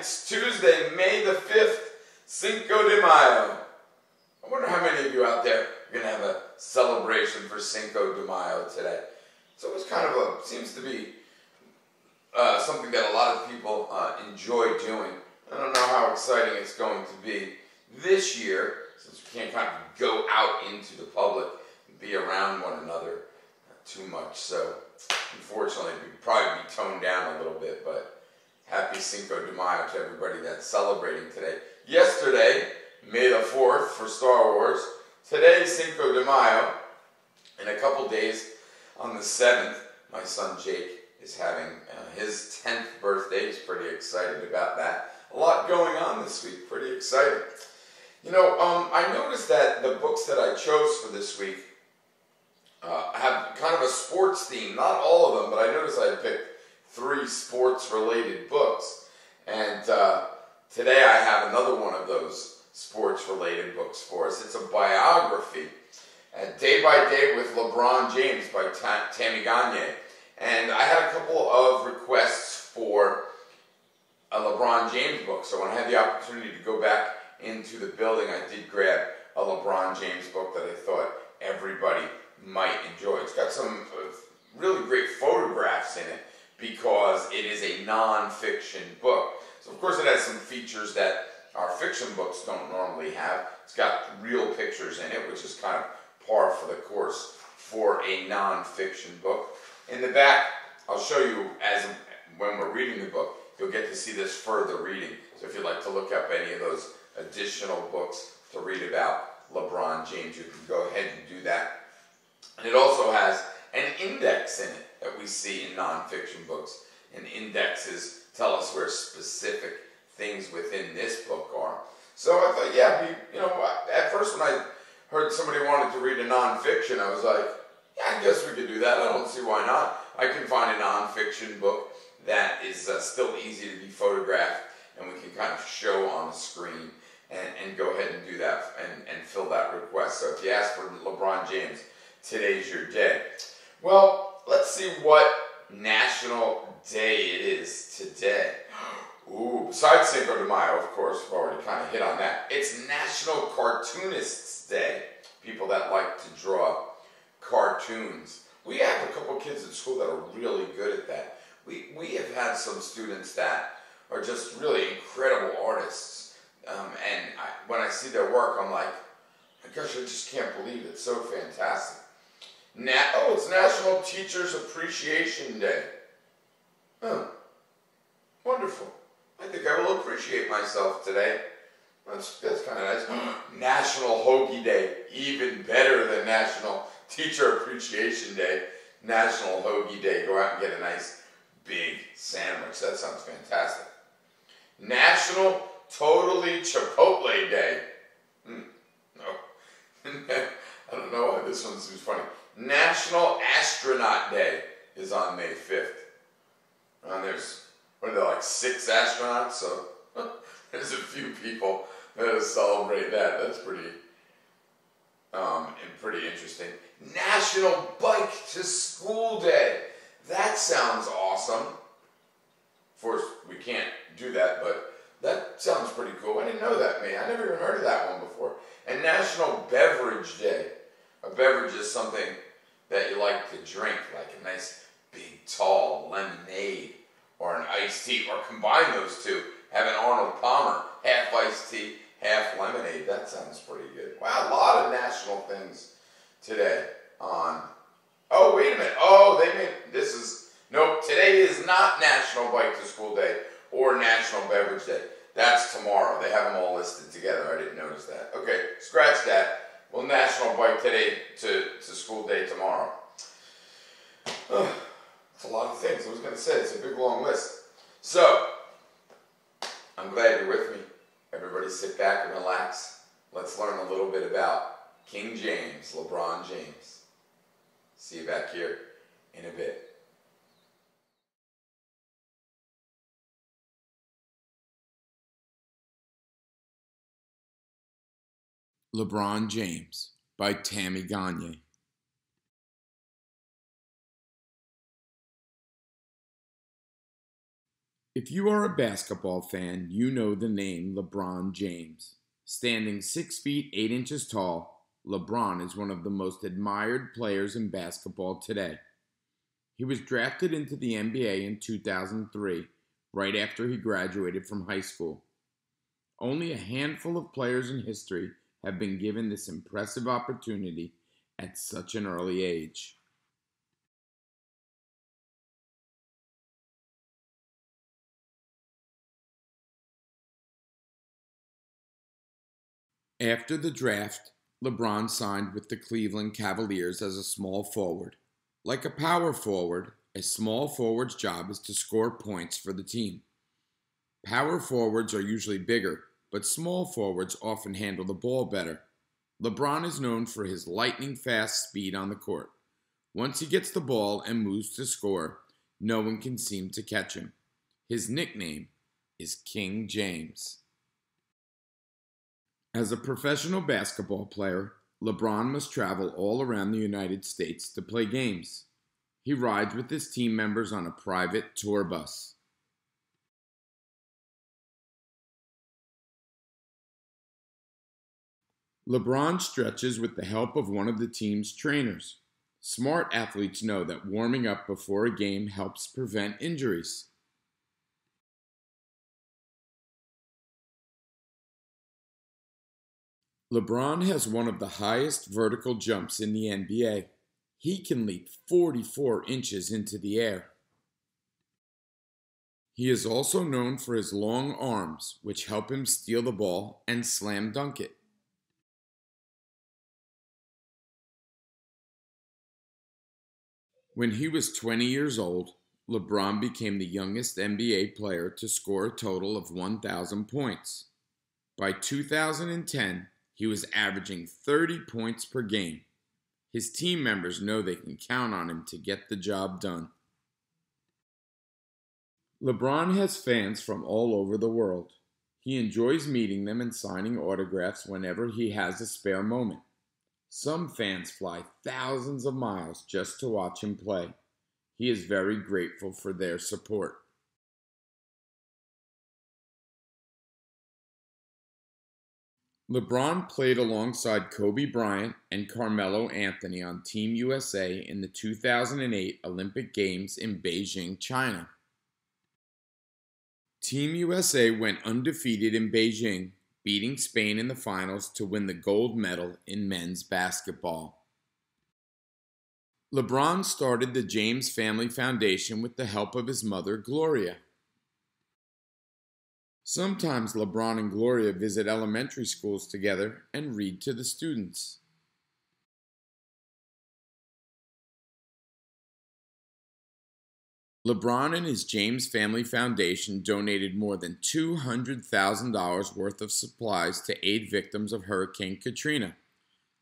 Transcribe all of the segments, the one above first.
it's Tuesday, May the 5th, Cinco de Mayo. I wonder how many of you out there are going to have a celebration for Cinco de Mayo today. So it's kind of a, seems to be uh, something that a lot of people uh, enjoy doing. I don't know how exciting it's going to be this year, since we can't kind of go out into the public and be around one another too much. So unfortunately, we'd probably be toned down a little bit, but happy Cinco de Mayo to everybody that's celebrating today. Yesterday, May the 4th for Star Wars. Today, Cinco de Mayo. In a couple days, on the 7th, my son Jake is having uh, his 10th birthday. He's pretty excited about that. A lot going on this week. Pretty exciting. You know, um, I noticed that the books that I chose for this week uh, have kind of a sports theme. Not all of them, but I noticed I picked three sports-related books. And uh, today I have another one of those sports-related books for us. It's a biography, uh, Day by Day with LeBron James by Ta Tammy Gagne. And I had a couple of requests for a LeBron James book. So when I had the opportunity to go back into the building, I did grab a LeBron James book that I thought everybody might enjoy. It's got some uh, really great photographs in it because it is a non-fiction book. So of course it has some features that our fiction books don't normally have. It's got real pictures in it, which is kind of par for the course for a non-fiction book. In the back, I'll show you as when we're reading the book, you'll get to see this further reading. So if you'd like to look up any of those additional books to read about LeBron James, you can go ahead and do that. And it also has an index in it that we see in nonfiction books. And indexes tell us where specific things within this book are. So I thought, yeah, you know, at first when I heard somebody wanted to read a nonfiction, I was like, yeah, I guess we could do that. I don't see why not. I can find a nonfiction book that is uh, still easy to be photographed and we can kind of show on the screen and, and go ahead and do that and, and fill that request. So if you ask for LeBron James, today's your day. Well, let's see what national day it is today. Ooh, besides Cinco de Mayo, of course, we've already kind of hit on that. It's National Cartoonists Day. People that like to draw cartoons. We have a couple kids at school that are really good at that. We, we have had some students that are just really incredible artists. Um, and I, when I see their work, I'm like, gosh, I just can't believe it. It's so fantastic. Na oh, it's National Teachers Appreciation Day. Oh, wonderful. I think I will appreciate myself today. That's, that's kind of nice. National Hoagie Day, even better than National Teacher Appreciation Day. National Hoagie Day, go out and get a nice big sandwich. That sounds fantastic. National Totally Chipotle Day. Mm, no. I don't know why this one seems funny. National Astronaut Day is on May 5th. And there's, what are there, like six astronauts? So there's a few people that celebrate that. That's pretty, um, and pretty interesting. National Bike to School Day. That sounds awesome. Of course, we can't do that, but that sounds pretty cool. I didn't know that, man. I never even heard of that one before. And National Beverage Day. A beverage is something that you like to drink, like a nice big tall lemonade or an iced tea, or combine those two. Have an Arnold Palmer, half iced tea, half lemonade. That sounds pretty good. Wow, a lot of national things today on. Oh, wait a minute. Oh, they made this is nope. Today is not National Bike to School Day or National Beverage Day. That's tomorrow. They have them all listed together. I didn't notice that. Okay, scratch that. Well, National Bike today to, to School Day tomorrow. It's a lot of things. I was going to say, it's a big long list. So, I'm glad you're with me. Everybody sit back and relax. Let's learn a little bit about King James, LeBron James. See you back here in a bit. LeBron James by Tammy Gagne. If you are a basketball fan, you know the name LeBron James. Standing 6 feet 8 inches tall, LeBron is one of the most admired players in basketball today. He was drafted into the NBA in 2003, right after he graduated from high school. Only a handful of players in history have been given this impressive opportunity at such an early age. After the draft, LeBron signed with the Cleveland Cavaliers as a small forward. Like a power forward, a small forward's job is to score points for the team. Power forwards are usually bigger, but small forwards often handle the ball better. LeBron is known for his lightning fast speed on the court. Once he gets the ball and moves to score, no one can seem to catch him. His nickname is King James. As a professional basketball player, LeBron must travel all around the United States to play games. He rides with his team members on a private tour bus. LeBron stretches with the help of one of the team's trainers. Smart athletes know that warming up before a game helps prevent injuries. LeBron has one of the highest vertical jumps in the NBA. He can leap 44 inches into the air. He is also known for his long arms, which help him steal the ball and slam dunk it. When he was 20 years old, LeBron became the youngest NBA player to score a total of 1,000 points. By 2010, he was averaging 30 points per game. His team members know they can count on him to get the job done. LeBron has fans from all over the world. He enjoys meeting them and signing autographs whenever he has a spare moment. Some fans fly thousands of miles just to watch him play. He is very grateful for their support. LeBron played alongside Kobe Bryant and Carmelo Anthony on Team USA in the 2008 Olympic Games in Beijing, China. Team USA went undefeated in Beijing, beating Spain in the finals to win the gold medal in men's basketball. LeBron started the James Family Foundation with the help of his mother, Gloria. Sometimes LeBron and Gloria visit elementary schools together and read to the students. LeBron and his James Family Foundation donated more than $200,000 worth of supplies to aid victims of Hurricane Katrina.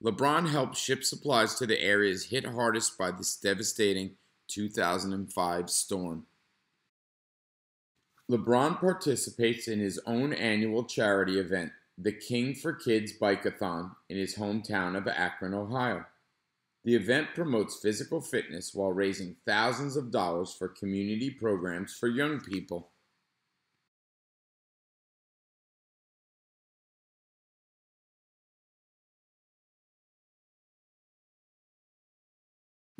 LeBron helped ship supplies to the areas hit hardest by this devastating 2005 storm. LeBron participates in his own annual charity event, the King for Kids Bikeathon, in his hometown of Akron, Ohio. The event promotes physical fitness while raising thousands of dollars for community programs for young people.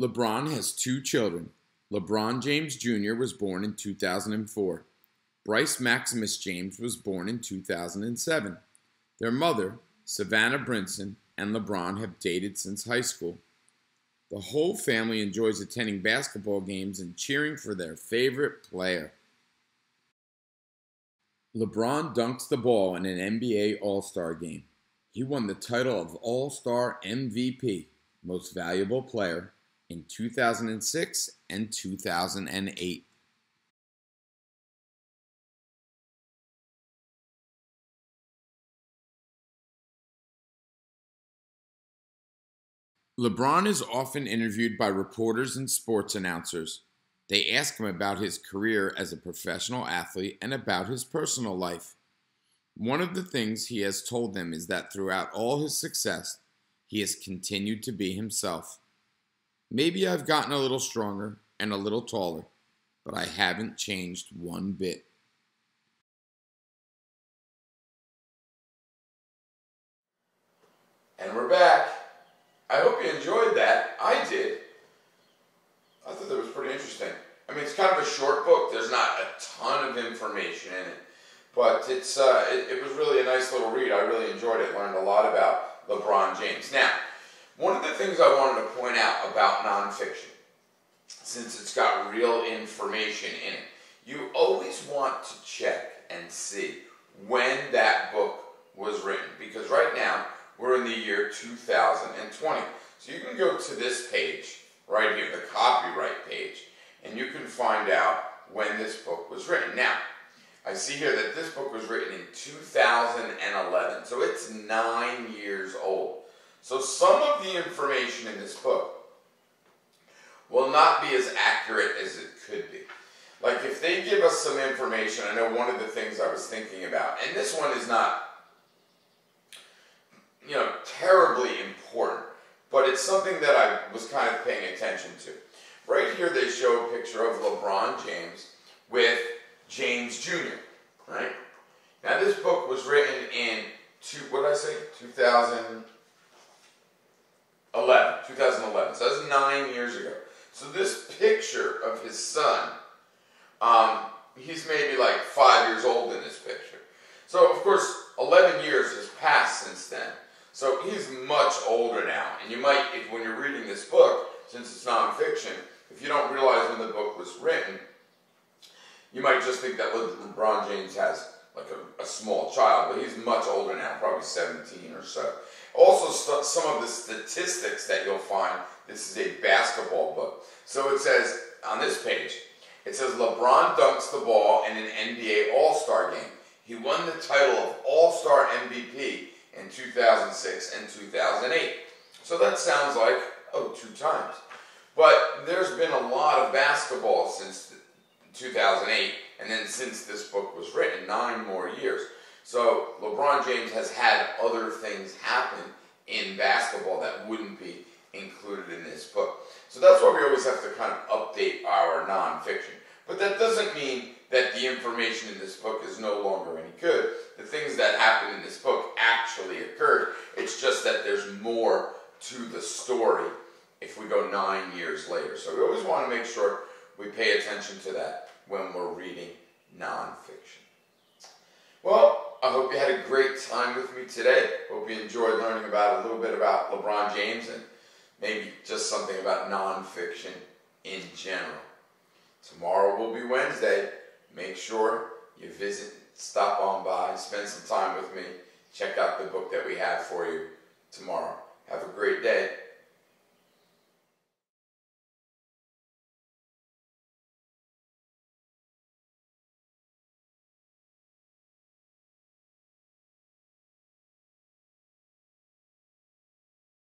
LeBron has two children. LeBron James Jr. was born in 2004. Bryce Maximus James was born in 2007. Their mother, Savannah Brinson, and LeBron have dated since high school. The whole family enjoys attending basketball games and cheering for their favorite player. LeBron dunks the ball in an NBA All Star game. He won the title of All Star MVP, Most Valuable Player, in 2006 and 2008. LeBron is often interviewed by reporters and sports announcers. They ask him about his career as a professional athlete and about his personal life. One of the things he has told them is that throughout all his success, he has continued to be himself. Maybe I've gotten a little stronger and a little taller, but I haven't changed one bit. And we're back. I hope you enjoyed that. I did. I thought that was pretty interesting. I mean, it's kind of a short book. There's not a ton of information in it, but it's uh, it, it was really a nice little read. I really enjoyed it. Learned a lot about LeBron James. Now, one of the things I wanted to point out about nonfiction, since it's got real information in it, you always want to check and see when that book was written. Because right now, we're in the year 2020. So you can go to this page right here, the copyright page, and you can find out when this book was written. Now, I see here that this book was written in 2011, so it's nine years old. So some of the information in this book will not be as accurate as it could be. Like if they give us some information, I know one of the things I was thinking about, and this one is not you know, terribly important, but it's something that I was kind of paying attention to. Right here, they show a picture of LeBron James with James Jr., right? Now, this book was written in, two, what did I say? 2011. 2011. So that's nine years ago. So this picture of his son, um, he's maybe like five years old in this picture. So, of course, 11 years has passed since then. So he's much older now. And you might, if when you're reading this book, since it's nonfiction, if you don't realize when the book was written, you might just think that LeBron James has like a, a small child, but he's much older now, probably 17 or so. Also, some of the statistics that you'll find, this is a basketball book. So it says, on this page, it says LeBron dunks the ball in an NBA All-Star game. He won the title of All-Star MVP in 2006 and 2008. So that sounds like, oh, two times. But there's been a lot of basketball since 2008, and then since this book was written, nine more years. So LeBron James has had other things happen in basketball that wouldn't be included in this book. So that's why we always have to kind of update our nonfiction. But that doesn't mean that the information in this book is no longer any good. The things that happen in this book actually occurred. It's just that there's more to the story if we go nine years later. So we always want to make sure we pay attention to that when we're reading nonfiction. Well, I hope you had a great time with me today. Hope you enjoyed learning about a little bit about LeBron James and maybe just something about nonfiction in general. Tomorrow will be Wednesday. Make sure you visit, stop on by, spend some time with me, check out the book that we have for you tomorrow. Have a great day.